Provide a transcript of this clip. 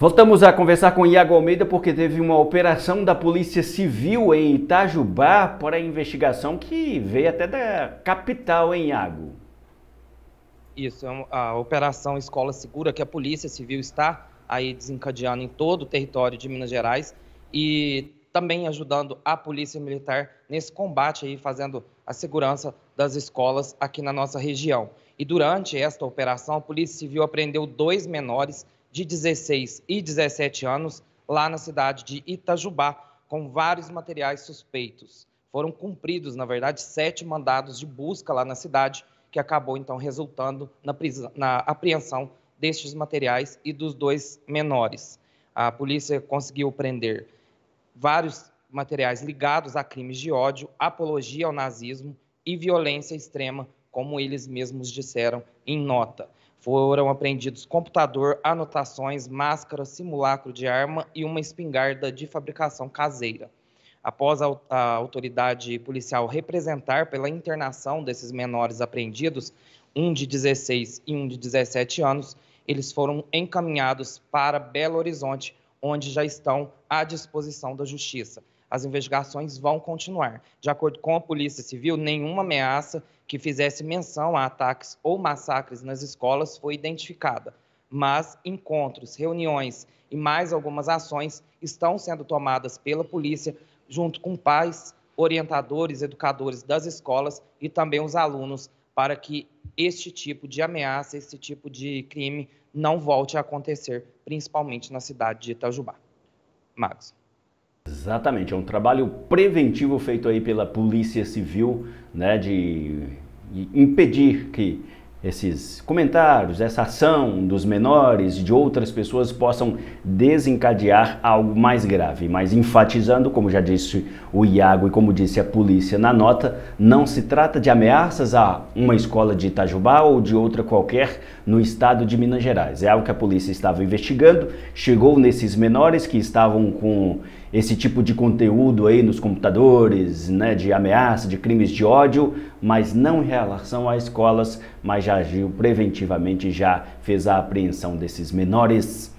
Voltamos a conversar com Iago Almeida porque teve uma operação da Polícia Civil em Itajubá para investigação que veio até da capital, hein, Iago? Isso, é a Operação Escola Segura que a Polícia Civil está aí desencadeando em todo o território de Minas Gerais e também ajudando a Polícia Militar nesse combate aí, fazendo a segurança das escolas aqui na nossa região. E durante esta operação, a Polícia Civil apreendeu dois menores de 16 e 17 anos lá na cidade de Itajubá, com vários materiais suspeitos. Foram cumpridos, na verdade, sete mandados de busca lá na cidade, que acabou então resultando na, na apreensão destes materiais e dos dois menores. A polícia conseguiu prender vários materiais ligados a crimes de ódio, apologia ao nazismo e violência extrema, como eles mesmos disseram em nota. Foram apreendidos computador, anotações, máscara, simulacro de arma e uma espingarda de fabricação caseira. Após a, a autoridade policial representar pela internação desses menores apreendidos, um de 16 e um de 17 anos, eles foram encaminhados para Belo Horizonte, onde já estão à disposição da Justiça. As investigações vão continuar. De acordo com a Polícia Civil, nenhuma ameaça que fizesse menção a ataques ou massacres nas escolas foi identificada, mas encontros, reuniões e mais algumas ações estão sendo tomadas pela polícia junto com pais, orientadores, educadores das escolas e também os alunos para que este tipo de ameaça, esse tipo de crime não volte a acontecer, principalmente na cidade de Itajubá. Magos. Exatamente, é um trabalho preventivo feito aí pela Polícia Civil, né, de impedir que esses comentários, essa ação dos menores de outras pessoas possam desencadear algo mais grave. Mas enfatizando, como já disse o Iago e como disse a polícia na nota, não se trata de ameaças a uma escola de Itajubá ou de outra qualquer no estado de Minas Gerais. É algo que a polícia estava investigando, chegou nesses menores que estavam com esse tipo de conteúdo aí nos computadores, né, de ameaça, de crimes de ódio, mas não em relação a escolas, mas já agiu preventivamente, já fez a apreensão desses menores